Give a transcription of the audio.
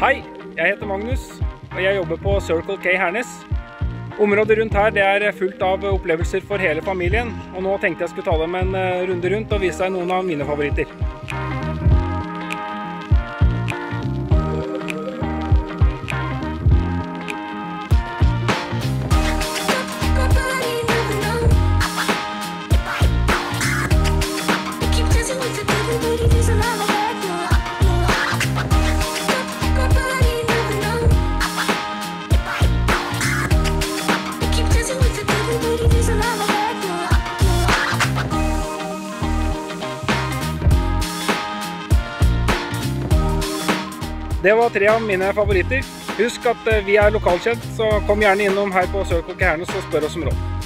Hei, jeg heter Magnus, og jeg jobber på Circle K Hernes. Området rundt her det er fullt av opplevelser for hele familien, og nå tenkte jeg skulle ta dem en eh, runde rundt og vise deg noen av mine favoritter. Det var tre av mine favoritter. Husk at eh, vi er lokalkjent, så kom gjerne innom her på Circle Kærnes og spør oss om råd.